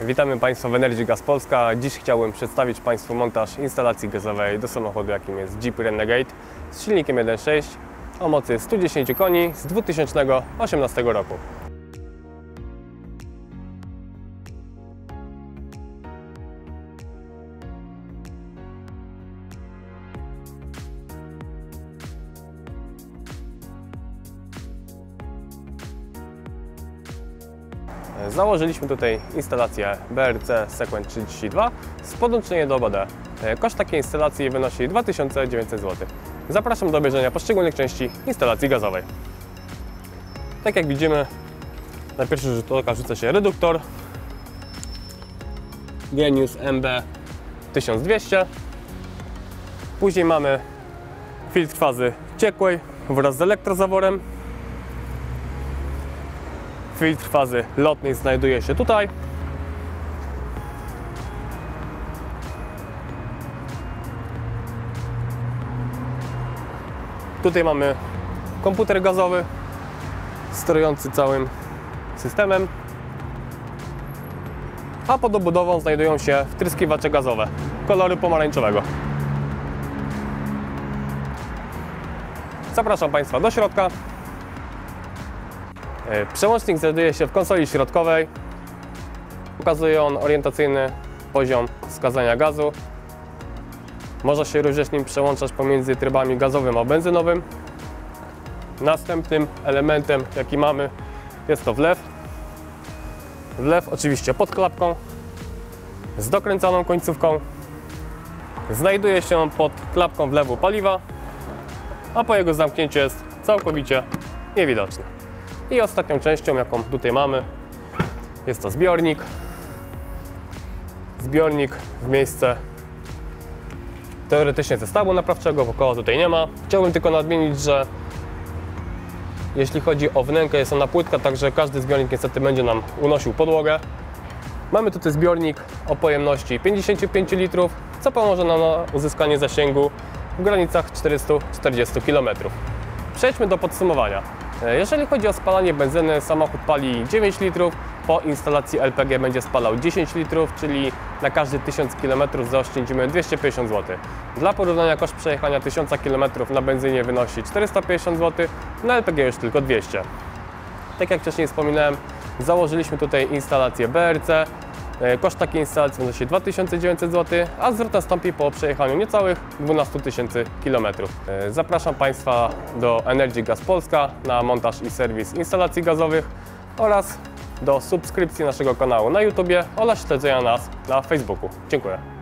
Witamy Państwa w Energy Gas Polska. Dziś chciałbym przedstawić Państwu montaż instalacji gazowej do samochodu, jakim jest Jeep Renegade z silnikiem 1.6 o mocy 110 koni z 2018 roku. Założyliśmy tutaj instalację BRC Sequent 32 z podłączeniem do OBD. Koszt takiej instalacji wynosi 2900 zł. Zapraszam do obejrzenia poszczególnych części instalacji gazowej. Tak jak widzimy, na pierwszy rzut oka rzuca się reduktor Genius MB 1200. Później mamy filtr fazy ciekłej wraz z elektrozaworem Filtr fazy lotnej znajduje się tutaj. Tutaj mamy komputer gazowy sterujący całym systemem. A pod obudową znajdują się wtryskiwacze gazowe koloru pomarańczowego. Zapraszam Państwa do środka. E, Przełącznik znajduje się w konsoli środkowej. Pokazuje on orientacyjny poziom wskazania gazu. Można się również nim przełączać pomiędzy trybami gazowym a benzynowym. Następnym elementem, jaki mamy, jest to wlew. Wlew oczywiście pod klapką z dokręcaną końcówką. Znajduje się on pod klapką wlewu paliwa, a po jego zamknięciu jest całkowicie niewidoczny. I ostatnią częścią, jaką tutaj mamy, jest to zbiornik. Zbiornik w miejsce teoretycznie zestawu naprawczego, wokoło tutaj nie ma. Chciałbym tylko nadmienić, że jeśli chodzi o wnękę, jest ona płytka, także każdy zbiornik niestety będzie nam unosił podłogę. Mamy tutaj zbiornik o pojemności 55 litrów, co pomoże nam na uzyskanie zasięgu w granicach 440 km. Przejdźmy do podsumowania. E, Jeżeli chodzi o spalanie benzyny, samochód pali 9 litrów, po instalacji LPG będzie spalał 10 litrów, czyli na każdy 1000 km zaoszczędzimy 250 zł. Dla porównania koszt przejechania 1000 km na benzynie wynosi 450 zł, na LPG już tylko 200. Tak jak wcześniej wspominałem, założyliśmy tutaj instalację BRC. E, Koszt takiej instalacji wynosi 2900 zł, a zwrot nastąpi po przejechaniu niecałych 12 tysięcy km. Zapraszam Państwa do Energy Gas Polska na montaż i serwis instalacji gazowych oraz do subskrypcji naszego kanału na YouTube oraz śledzenia nas na Facebooku. Dziękuję.